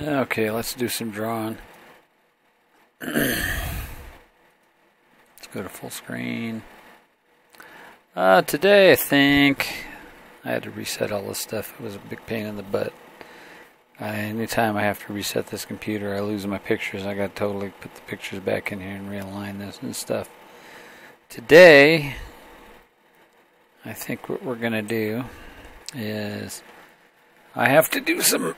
Okay, let's do some drawing. let's go to full screen. Uh, today, I think I had to reset all this stuff. It was a big pain in the butt. I, anytime I have to reset this computer, I lose my pictures. I got to totally put the pictures back in here and realign this and stuff. Today, I think what we're going to do is I have to do some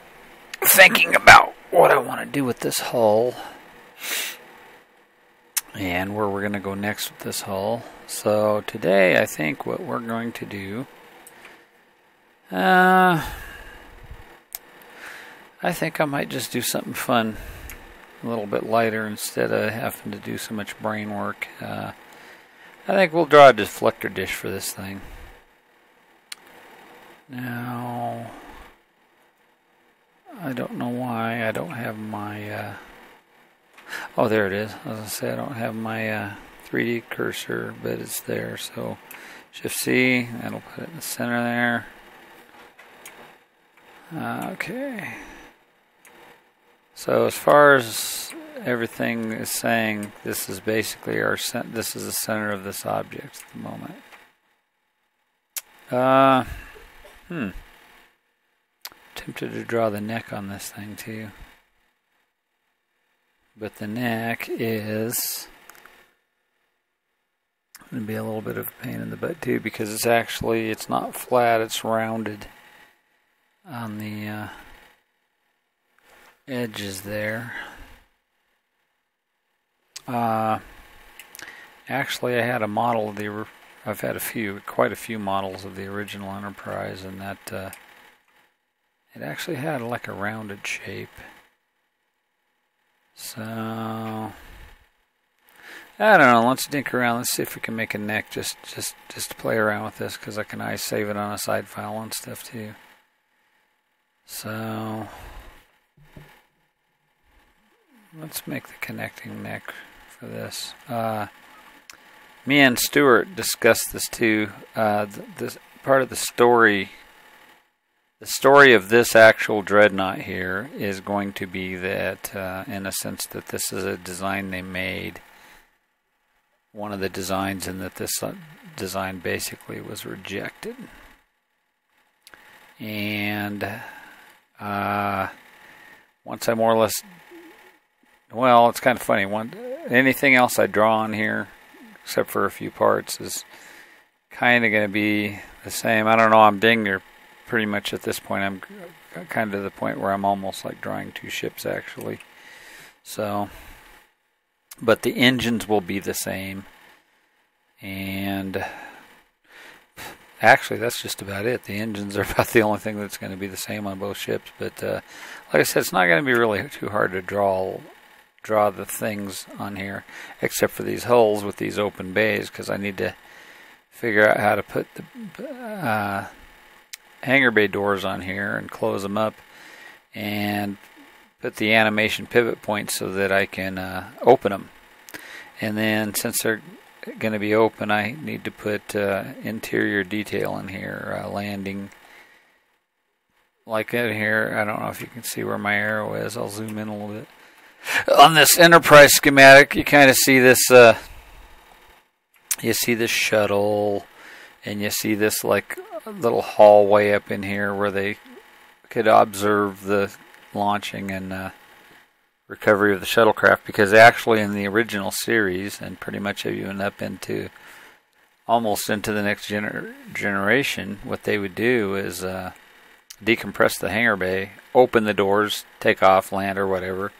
thinking about what I want to do with this hull and where we're going to go next with this hull. So today I think what we're going to do uh, I think I might just do something fun, a little bit lighter instead of having to do so much brain work. Uh, I think we'll draw a deflector dish for this thing. Now, I don't know why I don't have my. Uh, oh, there it is. As I say, I don't have my uh, 3D cursor, but it's there. So, Shift C, that'll put it in the center there. Okay. So as far as everything is saying, this is basically our this is the center of this object at the moment. Uh, hmm. Tempted to draw the neck on this thing too. But the neck is going to be a little bit of a pain in the butt too because it's actually it's not flat, it's rounded on the uh, edges there. Uh, actually, I had a model of the. I've had a few, quite a few models of the original Enterprise, and that uh, it actually had like a rounded shape. So I don't know. Let's dink around. Let's see if we can make a neck. Just, just, just to play around with this because I can I save it on a side file and stuff too. So let's make the connecting neck for this. Uh, me and Stuart discussed this too. Uh, this part of the story, the story of this actual dreadnought here is going to be that, uh, in a sense, that this is a design they made. One of the designs, and that this uh, design basically was rejected. And uh, once I more or less, well, it's kind of funny. One, anything else I draw on here, except for a few parts, is kind of going to be the same. I don't know. I'm dinged pretty much at this point. I'm kind of to the point where I'm almost like drawing two ships actually. So, but the engines will be the same, and Actually, that's just about it. The engines are about the only thing that's going to be the same on both ships. But uh, like I said, it's not going to be really too hard to draw draw the things on here, except for these holes with these open bays, because I need to figure out how to put the uh, hangar bay doors on here and close them up, and put the animation pivot points so that I can uh, open them. And then since they're going to be open, I need to put uh, interior detail in here, uh, landing like in here. I don't know if you can see where my arrow is. I'll zoom in a little bit. On this enterprise schematic, you kind of see this. Uh, you see the shuttle, and you see this like little hallway up in here where they could observe the launching and uh, recovery of the shuttlecraft because actually in the original series and pretty much even up into almost into the next gener- generation what they would do is uh, decompress the hangar bay open the doors take off land or whatever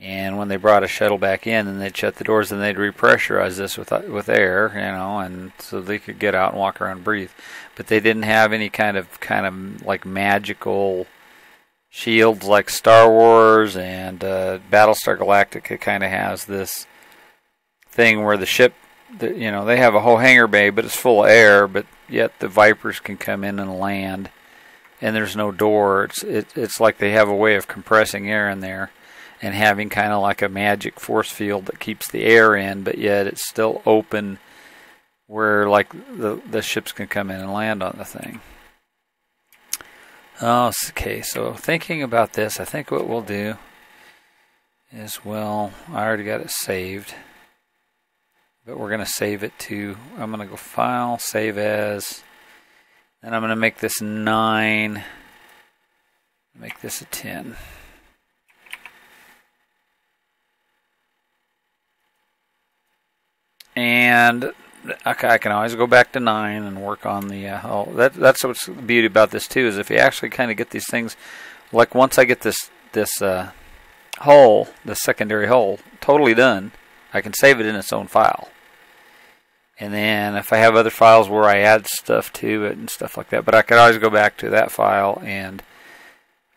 and when they brought a shuttle back in and they'd shut the doors and they'd repressurize this with with air you know and so they could get out and walk around and breathe but they didn't have any kind of kind of like magical shields like Star Wars and uh, Battlestar Galactica kind of has this thing where the ship, the, you know, they have a whole hangar bay, but it's full of air, but yet the Vipers can come in and land, and there's no door. It's it, it's like they have a way of compressing air in there and having kind of like a magic force field that keeps the air in, but yet it's still open where like the the ships can come in and land on the thing. Oh, okay. So thinking about this, I think what we'll do is well, I already got it saved, but we're going to save it to. I'm going to go File, Save As, and I'm going to make this nine. Make this a ten. And I can always go back to nine and work on the. Uh, oh, that that's what's the beauty about this too is if you actually kind of get these things, like once I get this this uh, hull, the secondary hull, totally done, I can save it in its own file. And then if I have other files where I add stuff to it and stuff like that, but I could always go back to that file and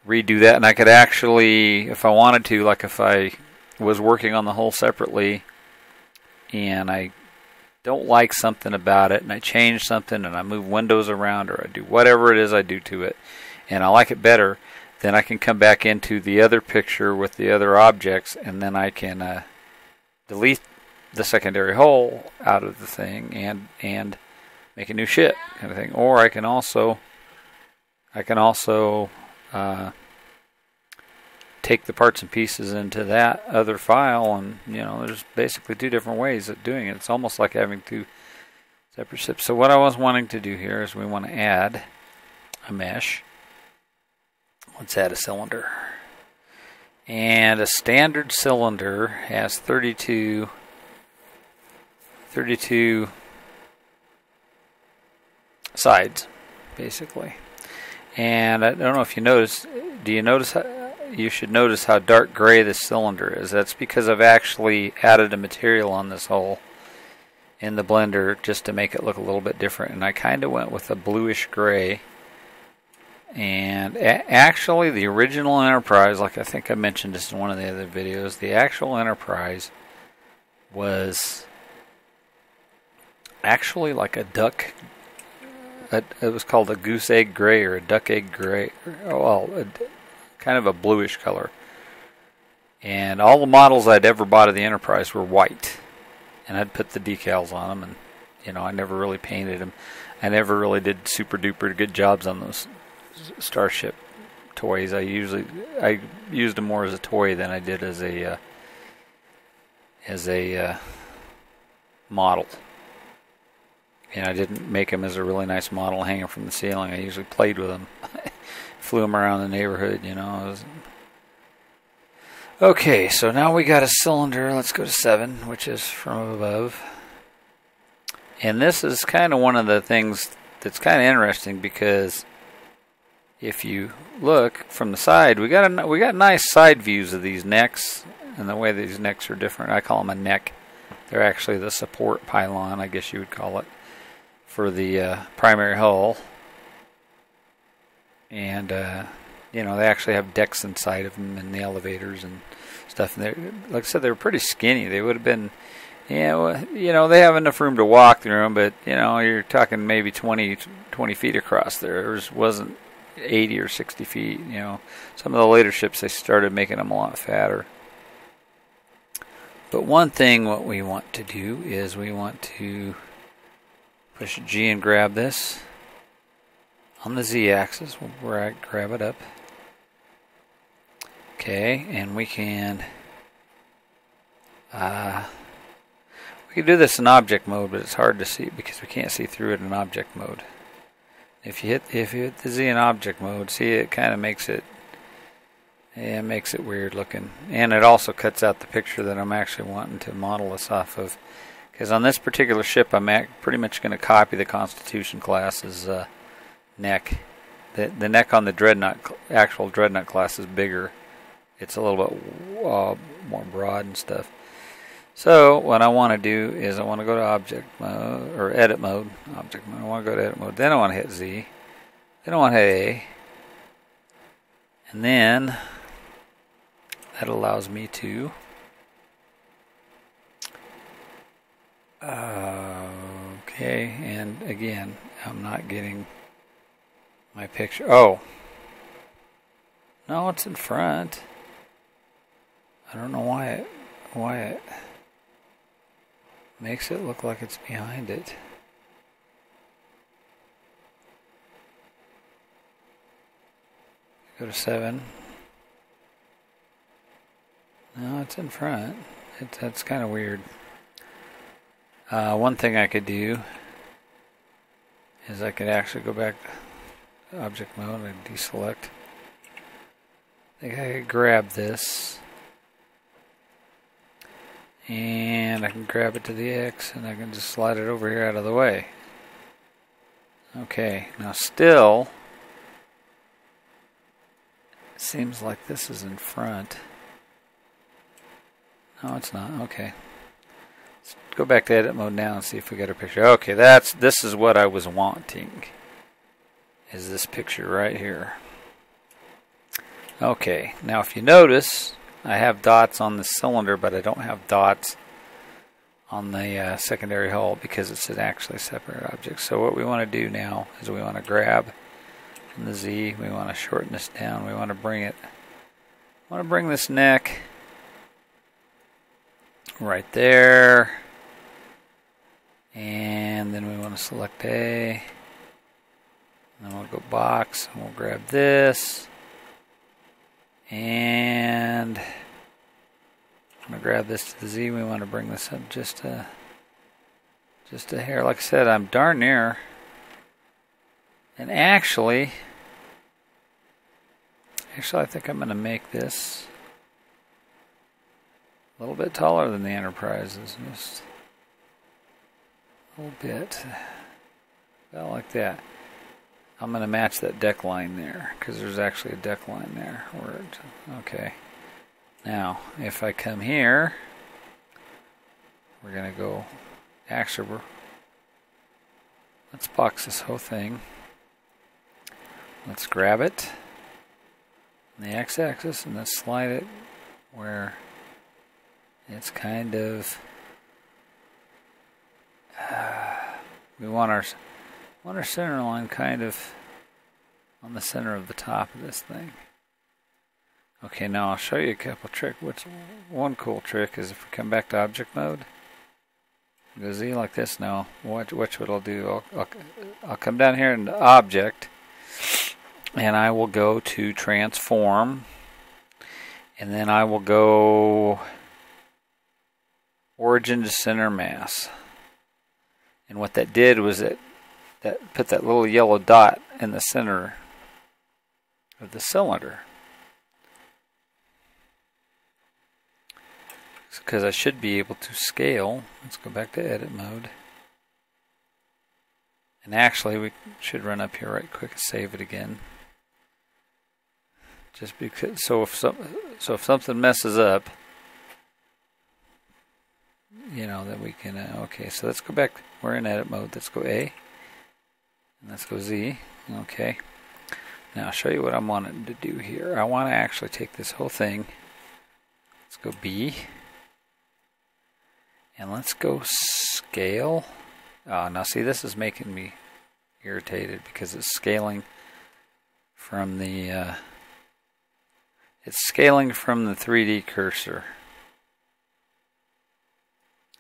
redo that. And I could actually, if I wanted to, like if I was working on the hole separately and I don't like something about it and I change something and I move windows around or I do whatever it is I do to it and I like it better, then I can come back into the other picture with the other objects and then I can uh, delete the secondary hull out of the thing and and make a new ship kind of thing. Or I can also I can also uh, take the parts and pieces into that other file, and you know, there's basically two different ways of doing it. It's almost like having two separate ships. So what I was wanting to do here is we want to add a mesh. Let's add a cylinder. And a standard cylinder has 32, 32 sides, basically. And I don't know if you notice, do you notice you should notice how dark gray this cylinder is. That's because I've actually added a material on this hole in the blender just to make it look a little bit different. And I kind of went with a bluish gray. And actually, the original Enterprise, like I think I mentioned this in one of the other videos, the actual Enterprise was actually like a duck. it was called a goose egg gray or a duck egg gray. Well, a, kind of a bluish color. And all the models I'd ever bought of the Enterprise were white. And I'd put the decals on them, and you know, I never really painted them. I never really did super duper good jobs on those Starship toys. I usually I used them more as a toy than I did as a uh, as a uh, model. And I didn't make them as a really nice model hanging from the ceiling. I usually played with them. flew them around the neighborhood, you know. Was... Okay, so now we got a cylinder. Let's go to 7, which is from above. And this is kind of one of the things that's kind of interesting because if you look from the side, we got a, we got nice side views of these necks and the way these necks are different. I call them a neck. They're actually the support pylon, I guess you would call it, for the uh, primary hull and uh, you know they actually have decks inside of them and the elevators and stuff. And they, like I said, they were pretty skinny. They would have been, yeah, well, you know, they have enough room to walk through them, but you know, you're talking maybe 20, 20 feet across there. There wasn't 80 or 60 feet. You know, some of the later ships they started making them a lot fatter. But one thing what we want to do is we want to push G and grab this on the z-axis. We'll grab it up. Okay, and we can uh, we can do this in object mode, but it's hard to see because we can't see through it in object mode. If you hit if you hit the Z in object mode, see it kind of makes it yeah, it makes it weird looking, and it also cuts out the picture that I'm actually wanting to model this off of. Because on this particular ship, I'm pretty much going to copy the Constitution class's uh, neck. The the neck on the dreadnought actual dreadnought class is bigger. It's a little bit uh, more broad and stuff. So what I want to do is I want to go to object mode or edit mode. Object mode. I want to go to edit mode. Then I want to hit Z. Then I want to hit A. And then that allows me to uh, okay and again I'm not getting my picture. Oh. No, it's in front. I don't know why it why it makes it look like it's behind it. Go to 7. No, it's in front. It, that's kind of weird. Uh, one thing I could do is I could actually go back to object mode and deselect. I think I grab this and I can grab it to the X and I can just slide it over here out of the way. Okay, now still it seems like this is in front. No, it's not. Okay. Let's go back to edit mode now and see if we get a picture. Okay, that's this is what I was wanting. Is this picture right here. Okay, now if you notice, I have dots on the cylinder, but I don't have dots on the uh, secondary hull because it's an actually separate object. So what we want to do now is we want to grab the Z, we want to shorten this down, we want to bring it, want to bring this neck right there. And then we want to select A. And we'll go box and we'll grab this. And I'm to grab this to the Z. We want to bring this up just a, just a hair. Like I said, I'm darn near. And actually, actually I think I'm going to make this a little bit taller than the Enterprises. Just a little bit. About like that. I'm going to match that deck line there because there's actually a deck line there. Okay. Now, if I come here, we're going to go, actually, let's box this whole thing. Let's grab it on the x-axis and let's slide it where it's kind of uh, we want our want our center line kind of on the center of the top of this thing. Okay, now I'll show you a couple tricks. What's one cool trick is if we come back to object mode, go Z like this now. Watch, watch what I'll do. I'll, I'll, I'll come down here into object, and I will go to transform, and then I will go origin to center mass. And what that did was it that put that little yellow dot in the center of the cylinder. Because I should be able to scale. Let's go back to edit mode. And actually, we should run up here right quick and save it again. Just because, so if some, so if something messes up, you know, that we can, uh, okay, so let's go back, we're in edit mode, let's go A, let's go Z, okay. Now I'll show you what I'm wanting to do here. I want to actually take this whole thing, let's go B, and let's go scale. Oh, now see, this is making me irritated because it's scaling from the, uh, it's scaling from the 3D cursor.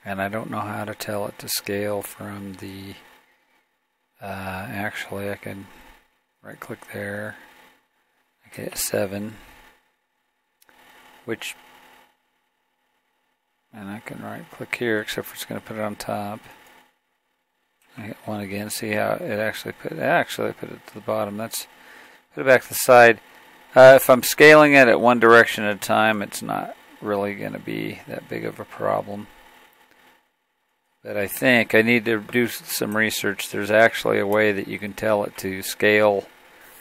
And I don't know how to tell it to scale from the, uh, actually I can right click there, I get 7, which, and I can right click here except for it's going to put it on top. I hit one again, see how it actually put, actually put it to the bottom, that's, put it back to the side. Uh, if I'm scaling it at one direction at a time, it's not really going to be that big of a problem. But I think I need to do some research. There's actually a way that you can tell it to scale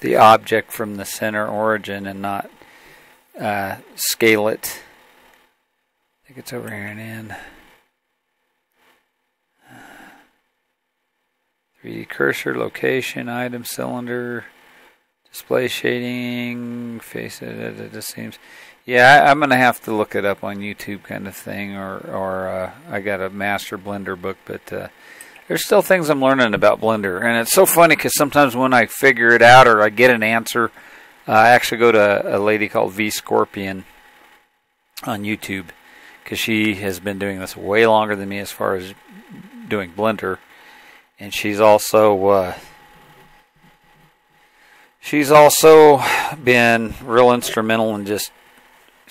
the object from the center origin and not uh, scale it. I think it's over here and in. 3D cursor, location, item, cylinder, display shading, face it, it just seems. Yeah, I, am gonna have to look it up on YouTube, kind of thing, or or uh, I got a master Blender book, but uh, there's still things I'm learning about Blender, and it's so funny because sometimes when I figure it out or I get an answer, uh, I actually go to a lady called V Scorpion on YouTube because she has been doing this way longer than me as far as doing Blender, and she's also uh, she's also been real instrumental in just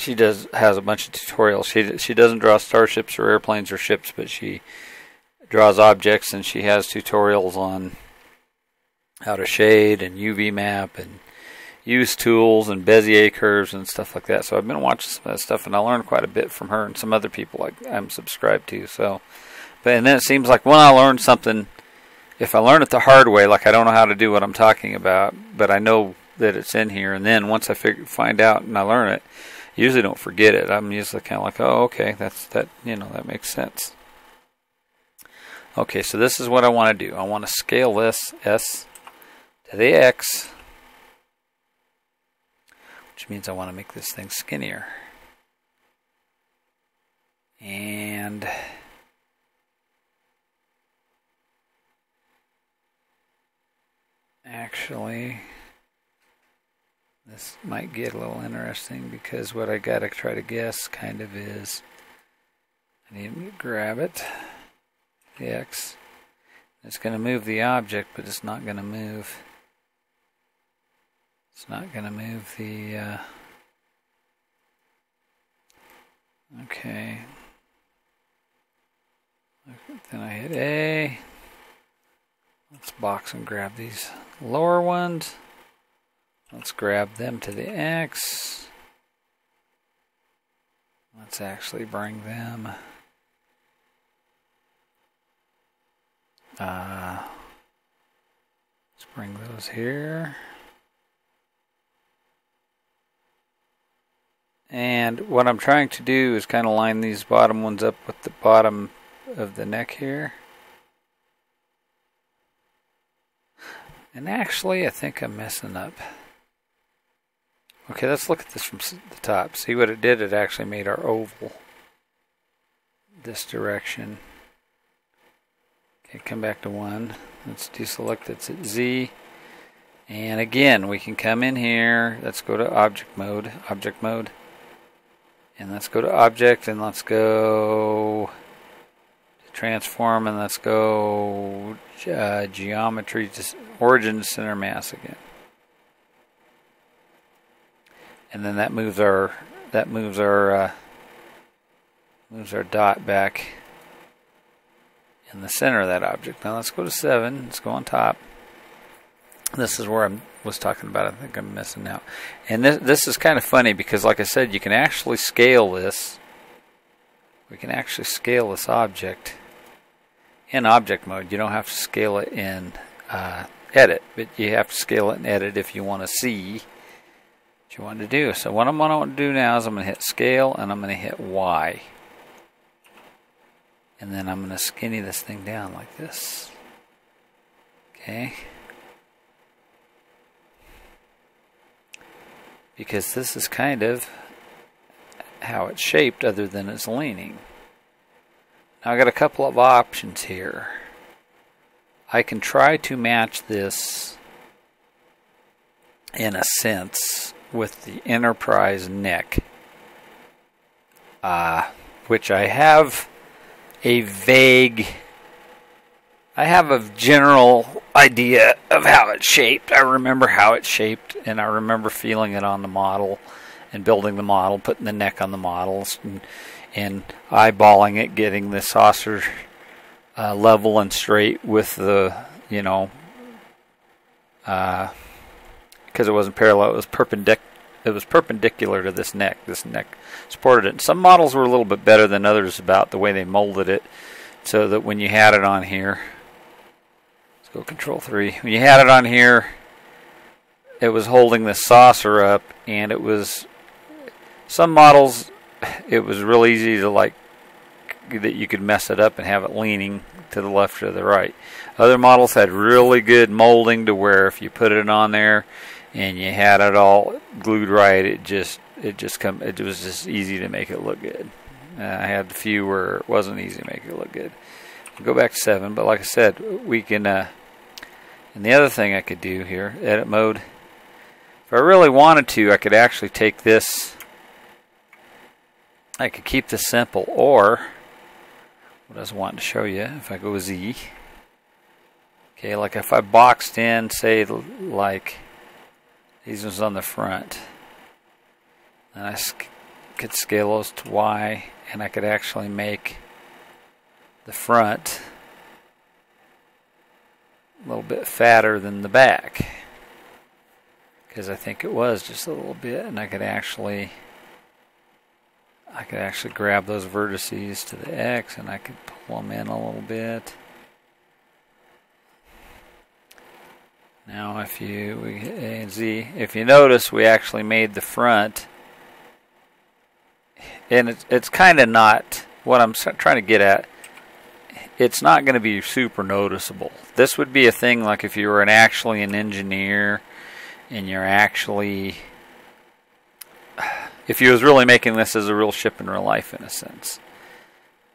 she does has a bunch of tutorials. She she doesn't draw starships or airplanes or ships, but she draws objects and she has tutorials on how to shade and UV map and use tools and Bezier curves and stuff like that. So I've been watching some of that stuff and I learned quite a bit from her and some other people like I'm subscribed to. So, but and then it seems like when I learn something, if I learn it the hard way, like I don't know how to do what I'm talking about, but I know that it's in here, and then once I figure, find out and I learn it, usually don't forget it. I'm usually kind of like, oh, okay, that's that. You know, that makes sense. Okay, so this is what I want to do. I want to scale this S to the X, which means I want to make this thing skinnier. And actually, this might get a little interesting because what I gotta try to guess kind of is I need to grab it, the X. It's to move the object, but it's not to move. It's not to move the. Uh, okay. Then I hit A. Let's box and grab these lower ones. Let's grab them to the X. Let's actually bring them. Uh, let's bring those here. And what I'm trying to do is kind of line these bottom ones up with the bottom of the neck here. And actually, I think I'm messing up. Okay, let's look at this from the top. See what it did? It actually made our oval this direction. Okay, come back to 1. Let's deselect it's at Z. And again, we can come in here. Let's go to object mode. Object mode. And let's go to object and let's go transform and let's go uh, geometry, origin center mass again and then that moves our that moves our uh, moves our dot back in the center of that object. Now let's go to seven. Let's go on top. This is where I was talking about. I think I'm missing out. And this this is kind of funny because, like I said, you can actually scale this. We can actually scale this object in object mode. You don't have to scale it in uh, edit, but you have to scale it in edit if you want to see what you want to do. So what I'm going to do now is I'm going to hit scale and I'm going to hit Y. And then I'm going to skinny this thing down like this. Okay. Because this is kind of how it's shaped other than its leaning. Now I got a couple of options here. I can try to match this in a sense with the Enterprise neck, uh, which I have a vague, I have a general idea of how it's shaped. I remember how it's shaped, and I remember feeling it on the model and building the model, putting the neck on the models, and, and eyeballing it, getting the saucer uh, level and straight with the, you know, uh, because it wasn't parallel, it was perpendicular. It was perpendicular to this neck. This neck supported it. Some models were a little bit better than others about the way they molded it, so that when you had it on here, let's go Control Three. When you had it on here, it was holding the saucer up, and it was some models. It was real easy to like that you could mess it up and have it leaning to the left or the right. Other models had really good molding to where if you put it on there and you had it all glued right, it just it just come it was just easy to make it look good. Uh, I had a few where it wasn't easy to make it look good. I'll go back to seven, but like I said, we can. Uh, and the other thing I could do here, edit mode. If I really wanted to, I could actually take this. I could keep this simple, or what I was wanting to show you, if I go Z. Okay, like if I boxed in, say, like These ones on the front. And I could scale those to Y, and I could actually make the front a little bit fatter than the back. Because I think it was just a little bit, and I could actually I could actually grab those vertices to the X and I could pull them in a little bit. Now if you, Z, if you notice we actually made the front and it's, it's kind of not what I'm trying to get at. It's not going to be super noticeable. This would be a thing like if you were an actually an engineer and you're actually if you was really making this as a real ship in real life, in a sense,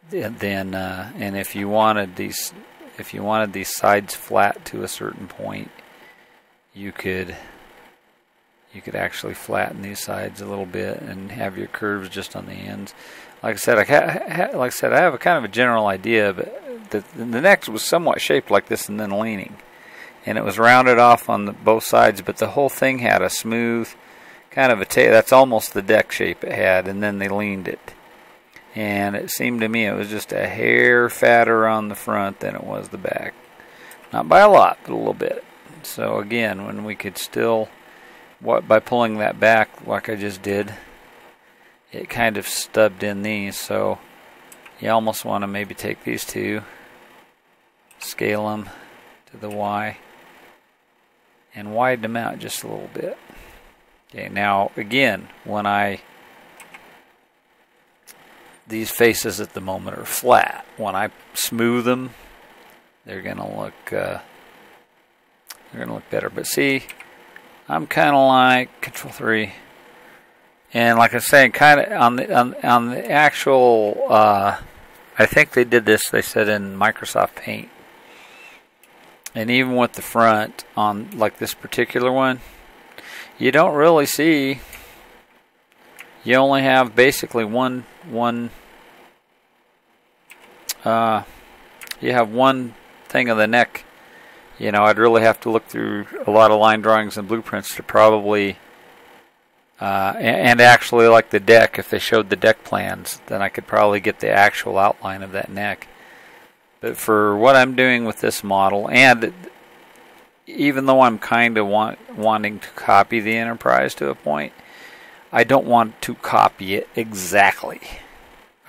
then uh, and if you wanted these, if you wanted these sides flat to a certain point, you could you could actually flatten these sides a little bit and have your curves just on the ends. Like I said, I ha- like I said, I have a kind of a general idea, but the, the neck was somewhat shaped like this and then leaning, and it was rounded off on the, both sides, but the whole thing had a smooth kind of a tail. That's almost the deck shape it had, and then they leaned it. And it seemed to me it was just a hair fatter on the front than it was the back. Not by a lot, but a little bit. So again, when we could still, what by pulling that back like I just did, it kind of stubbed in these. So you almost want to maybe take these two, scale them to the Y, and widen them out just a little bit. Okay, now again, when I these faces at the moment are flat. When I smooth them, they're gonna look uh, they're gonna look better. But see, I'm kind of like Control Three, and like I say, kind of on the on, on the actual. Uh, I think they did this. They said in Microsoft Paint, and even with the front on like this particular one, you don't really see. You only have basically one one. Uh, you have one thing of the neck. You know, I'd really have to look through a lot of line drawings and blueprints to probably. Uh, and, actually, like the deck, if they showed the deck plans, then I could probably get the actual outline of that neck. But for what I'm doing with this model, and even though I'm kind of want, wanting to copy the Enterprise to a point, I don't want to copy it exactly.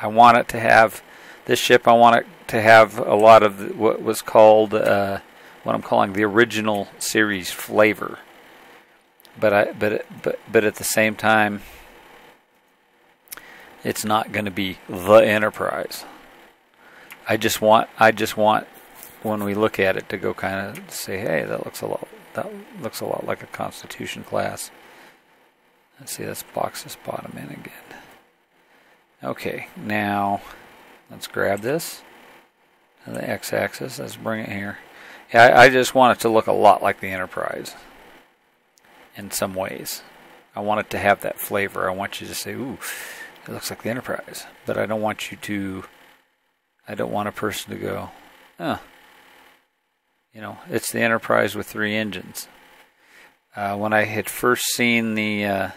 I want it to have this ship. I want it to have a lot of what was called uh, what I'm calling the original series flavor. But I but but but at the same time, it's not going to be the Enterprise. I just want I just want when we look at it to go kind of say, hey, that looks a lot that looks a lot like a Constitution class. Let's see, let's box this bottom in again. Okay, now let's grab this and the x-axis. Let's bring it here. I, I just want it to look a lot like the Enterprise in some ways. I want it to have that flavor. I want you to say, "Ooh, it looks like the Enterprise," but I don't want you to. I don't want a person to go, "Oh, you know, it's the Enterprise with three engines. Uh, when I had first seen the, uh,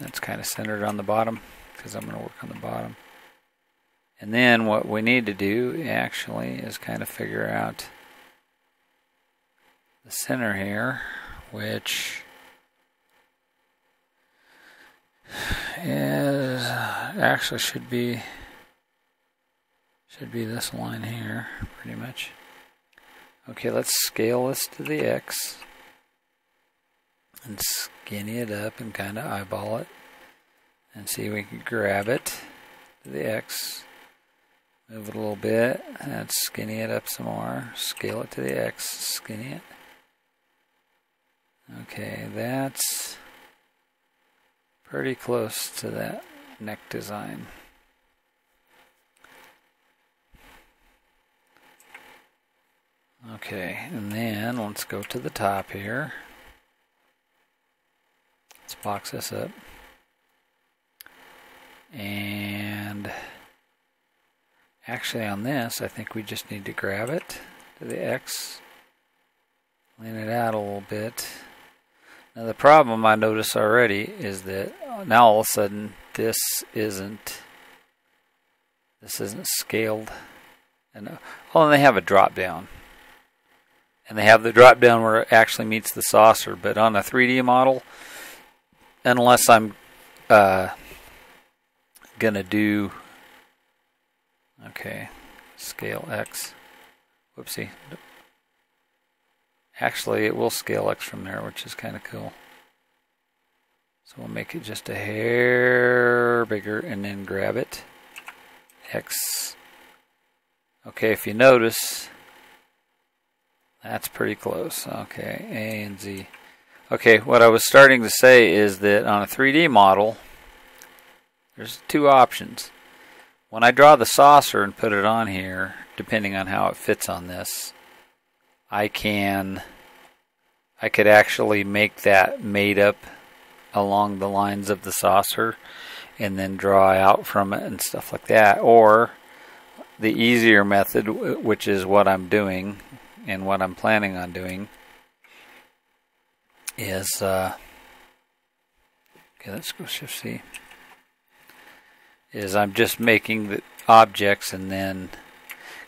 that's kind of centered on the bottom because I'm going to work on the bottom. And then what we need to do actually is kind of figure out the center here, which is actually should be should be this line here pretty much. Okay, let's scale this to the X and skinny it up and kind of eyeball it and see if we can grab it to the X. Move it a little bit and skinny it up some more. Scale it to the X, skinny it. Okay, that's pretty close to that neck design. Okay, and then let's go to the top here. Let's box this up. And actually on this, I think we just need to grab it to the X, lean it out a little bit, Now the problem I notice already is that now all of a sudden this isn't this isn't scaled. And oh, and they have a drop down. And they have the drop down where it actually meets the saucer, but on a 3D model, unless I'm uh, gonna do okay, scale X. Whoopsie. Actually, it will scale X from there, which is kind of cool. So we'll make it just a hair bigger and then grab it. X. Okay, if you notice, that's pretty close. Okay, A and Z. Okay, what I was starting to say is that on a 3D model, there's two options. When I draw the saucer and put it on here, depending on how it fits on this, I can I could actually make that made up along the lines of the saucer and then draw out from it and stuff like that. Or the easier method which is what I'm doing and what I'm planning on doing is uh, okay let's go shift C is I'm just making the objects and then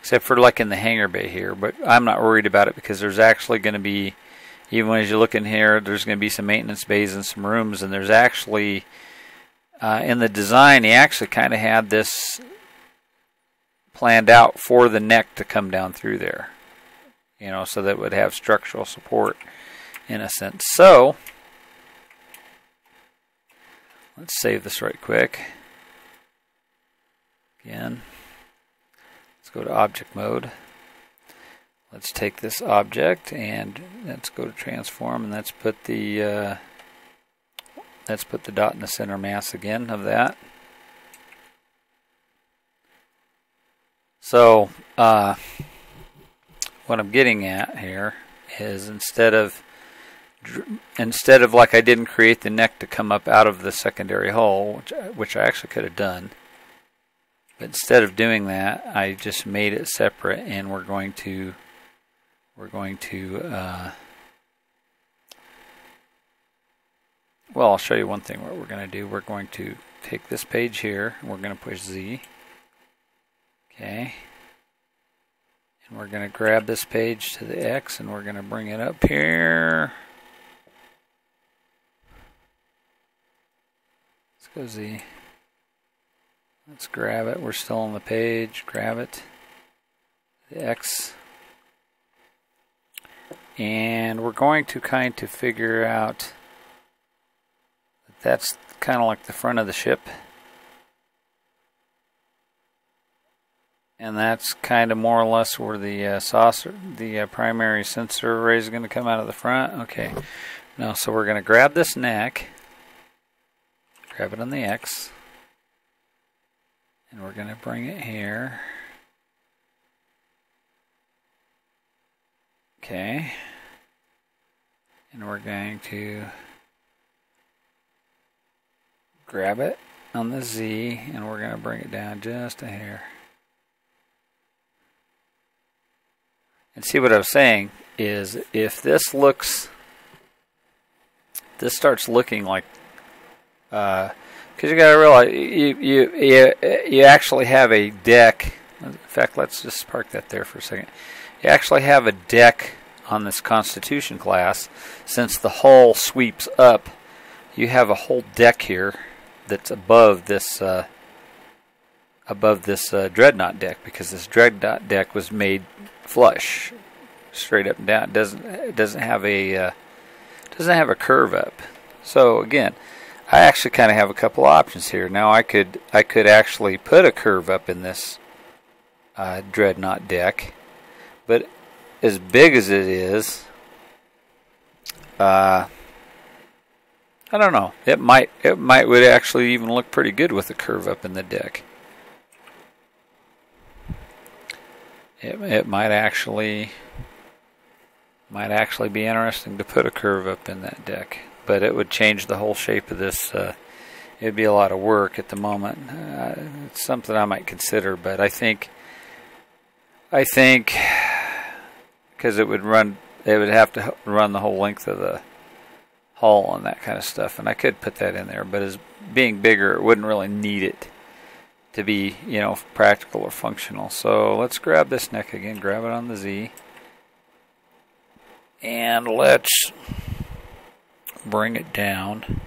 except for like in the hangar bay here but I'm not worried about it because there's actually going to be even as you look in here there's going to be some maintenance bays and some rooms and there's actually uh, in the design he actually kind of had this planned out for the neck to come down through there you know so that would have structural support in a sense. So let's save this right quick Again, let's go to object mode. Let's take this object and let's go to transform and let's put the uh, let's put the dot in the center mass again of that. So uh, what I'm getting at here is instead of instead of like I didn't create the neck to come up out of the secondary hull, which, which I actually could have done. But instead of doing that, I just made it separate, and we're going to we're going to uh, well, I'll show you one thing. What we're going to do, we're going to take this page here, and we're going to push Z. Okay. And we're going to grab this page to the X, and we're going to bring it up here. Let's go Z. Let's grab it. We're still on the page. Grab it. The X. And we're going to kind of figure out that that's kind of like the front of the ship. And that's kind of more or less where the uh, saucer, the uh, primary sensor array is going to come out of the front. Okay. Now, so we're going to grab this neck, grab it on the X. And we're going to bring it here. Okay. And we're going to grab it on the Z and we're going to bring it down just a hair. And see what I'm saying is if this looks, this starts looking like uh, because you got to realize you, you you you actually have a deck. In fact, let's just park that there for a second. You actually have a deck on this Constitution class. Since the hull sweeps up, you have a whole deck here that's above this uh, above this uh, dreadnought deck because this dreadnought deck was made flush, straight up and down. It doesn't it doesn't have a uh, doesn't have a curve up. So again I actually kind of have a couple options here. Now I could I could actually put a curve up in this uh, dreadnought deck, but as big as it is, uh, I don't know. It might it might would actually even look pretty good with a curve up in the deck. It it might actually might actually be interesting to put a curve up in that deck but it would change the whole shape of this. Uh, it'd be a lot of work at the moment. Uh, it's something I might consider, but I think, I think, because it would run, it would have to run the whole length of the hull and that kind of stuff. And I could put that in there, but as being bigger, it wouldn't really need it to be, you know, practical or functional. So let's grab this neck again, grab it on the Z. And let's bring it down.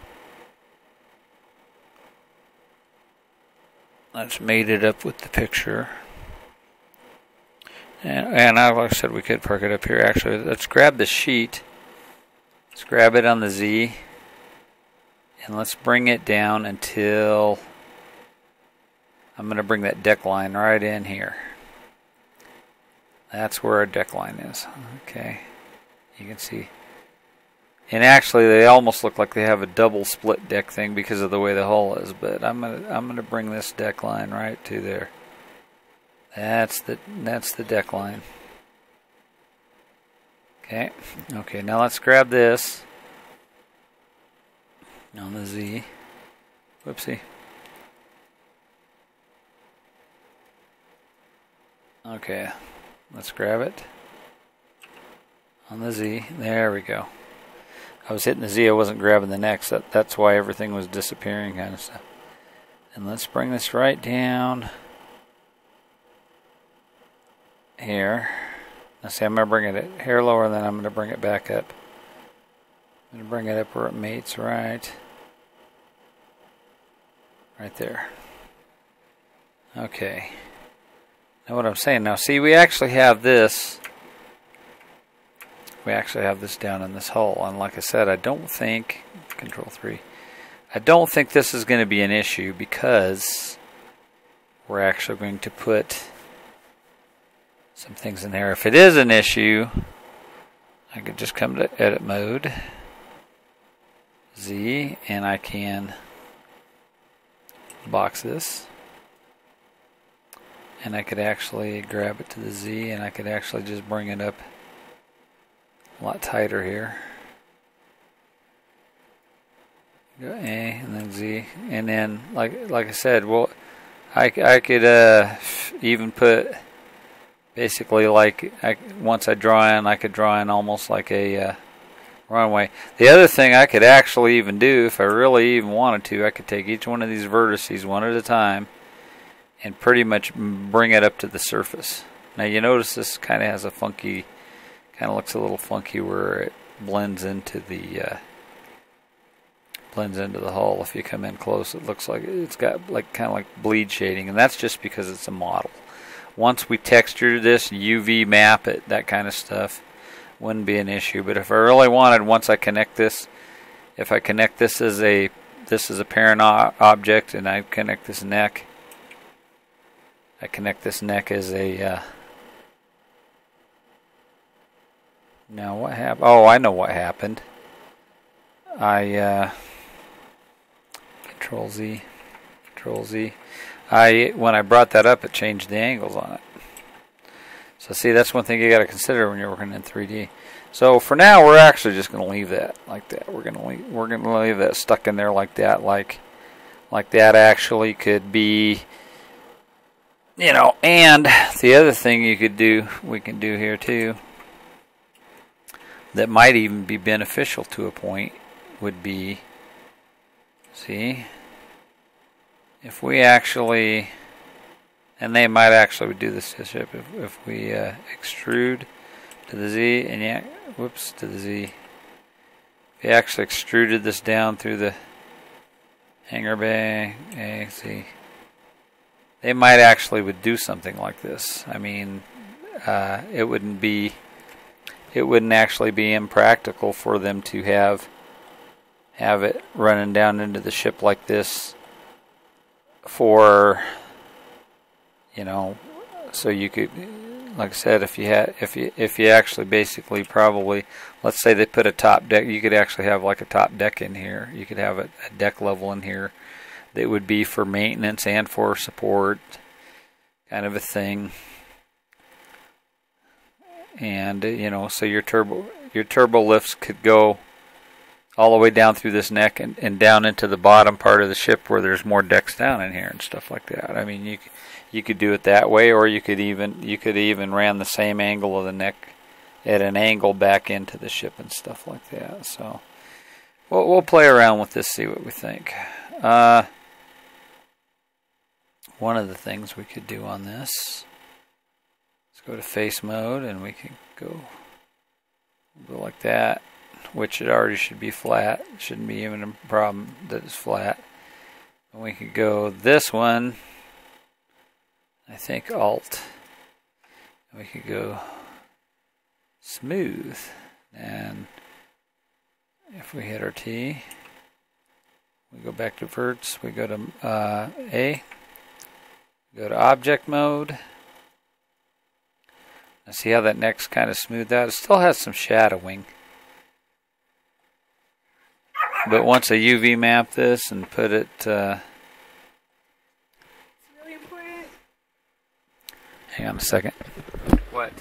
Let's mate it up with the picture. And, and like I said, we could park it up here. Actually, let's grab the sheet. Let's grab it on the Z. And let's bring it down until I'm going to bring that deck line right in here. That's where our deck line is. Okay. You can see. And actually, they almost look like they have a double split deck thing because of the way the hull is. But I'm gonna I'm gonna bring this deck line right to there. That's the that's the deck line. Okay. Okay. Now let's grab this on the Z. Whoopsie. Okay. Let's grab it on the Z. There we go. I was hitting the Z, I wasn't grabbing the next. That, that's why everything was disappearing, kind of stuff. And let's bring this right down here. Now see, I'm going to bring it here lower, then I'm going to bring it back up. I'm going to bring it up where it mates right. Right there. Okay. Now what I'm saying, now see, we actually have this we actually have this down in this hole. And like I said, I don't think, control 3, I don't think this is going to be an issue because we're actually going to put some things in there. If it is an issue, I could just come to edit mode, Z, and I can box this. And I could actually grab it to the Z and I could actually just bring it up a lot tighter here. Go A and then Z, and then like like I said, well, I, I could uh, even put basically like I, once I draw in, I could draw in almost like a uh, runway. The other thing I could actually even do, if I really even wanted to, I could take each one of these vertices one at a time and pretty much bring it up to the surface. Now you notice this kind of has a funky kind of looks a little funky where it blends into the uh, blends into the hull. If you come in close, it looks like it's got like kind of like bleed shading, and that's just because it's a model. Once we texture this, UV map it, that kind of stuff, wouldn't be an issue. But if I really wanted, once I connect this, if I connect this as a this is a parent object, and I connect this neck, I connect this neck as a uh, Now what happened? Oh, I know what happened. I uh, Control Z, Control Z. I when I brought that up, it changed the angles on it. So see, that's one thing you got to consider when you're working in 3D. So for now, we're actually just going to leave that like that. We're going to leave, we're going to leave that stuck in there like that, like like that. Actually, could be. You know, and the other thing you could do, we can do here too, that might even be beneficial to a point would be see if we actually and they might actually do this if, if we uh, extrude to the Z and yeah whoops to the Z. You actually extruded this down through the hangar bay A, see they might actually would do something like this. I mean uh, it wouldn't be it wouldn't actually be impractical for them to have have it running down into the ship like this for you know so you could like I said if you had if you if you actually basically probably let's say they put a top deck you could actually have like a top deck in here. You could have a, a deck level in here that would be for maintenance and for support kind of a thing and you know so your turbo your turbo lifts could go all the way down through this neck and, and down into the bottom part of the ship where there's more decks down in here and stuff like that. I mean you you could do it that way or you could even you could even ran the same angle of the neck at an angle back into the ship and stuff like that. So we'll, we'll play around with this, see what we think. Uh, one of the things we could do on this, go to face mode and we can go, go like that, which it already should be flat. Shouldn't be even a problem that it's flat. And we could go this one, I think Alt. And we could go smooth. And if we hit our T, we go back to verts, we go to uh, A, go to object mode. Now see how that neck's kind of smoothed out? It still has some shadowing. But once I UV map this and put it, uh, really hang on a second. What?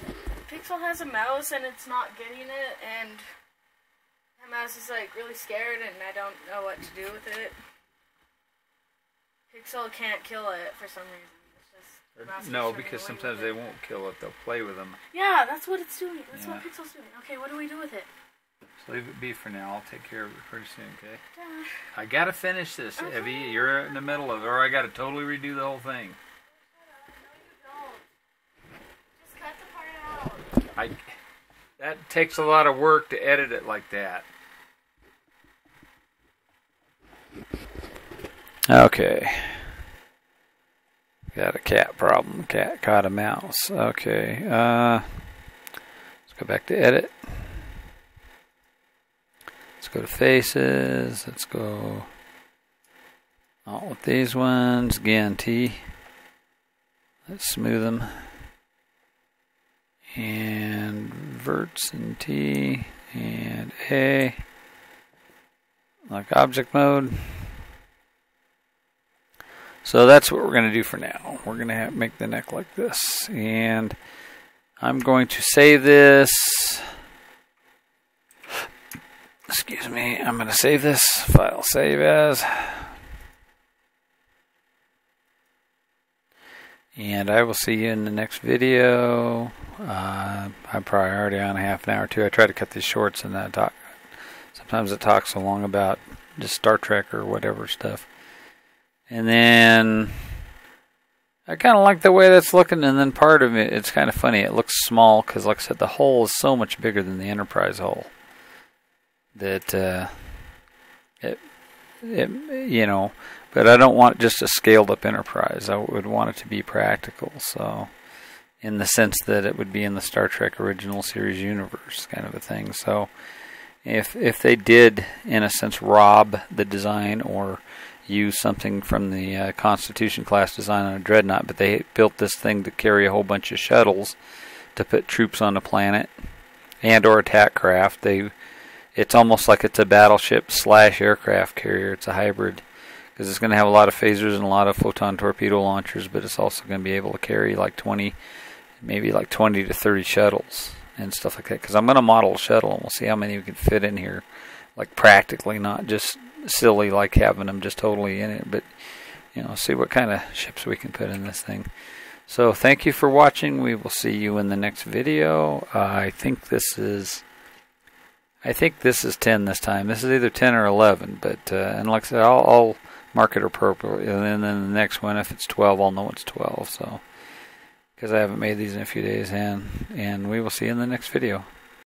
Pixel has a mouse and it's not getting it, and my mouse is like really scared, and I don't know what to do with it. Pixel can't kill it for some reason. It's just the mouse keeps No, because sometimes they won't kill it. They'll play with them. Yeah, that's what it's doing. That's what Yeah. Pixel's doing. Okay, what do we do with it? So leave it be for now. I'll take care of it pretty soon, okay? Uh, I gotta finish this, Evie. You're in the middle of it, or I gotta totally redo the whole thing. Just cut the part out. I that takes a lot of work to edit it like that. Okay. Got a cat problem. Cat caught a mouse. Okay. Uh, let's go back to edit. Let's go to faces. Let's go out with these ones. Again, T. Let's smooth them and verts and T and A like object mode. So that's what we're going to do for now. We're going to make the neck like this. And I'm going to save this. Excuse me. I'm going to save this file. Save as. And I will see you in the next video. Uh, I'm probably already on a half an hour too. I try to cut these shorts and I talk. Sometimes it talks so long about just Star Trek or whatever stuff. And then I kind of like the way that's looking. And then part of it, it's kind of funny. It looks small because, like I said, the hull is so much bigger than the Enterprise hull. That uh, it, it, you know, but I don't want just a scaled up Enterprise. I would want it to be practical. So in the sense that it would be in the Star Trek original series universe kind of a thing. So if if they did in a sense rob the design or use something from the uh, Constitution class design on a dreadnought, but they built this thing to carry a whole bunch of shuttles to put troops on the planet and or attack craft. They it's almost like it's a battleship slash aircraft carrier. It's a hybrid because it's going to have a lot of phasers and a lot of photon torpedo launchers, but it's also going to be able to carry like 20 maybe like 20 to 30 shuttles and stuff like that. Because I'm going to model a shuttle and we'll see how many we can fit in here, like practically, not just silly like having them just totally in it, but you know, see what kind of ships we can put in this thing. So thank you for watching. We will see you in the next video. Uh, I think this is. I think this is 10 this time. This is either 10 or 11, but uh, and like I said, I'll, I'll mark it appropriately, and then, then the next one, if it's 12, I'll know it's 12. So because I haven't made these in a few days, and and we will see you in the next video.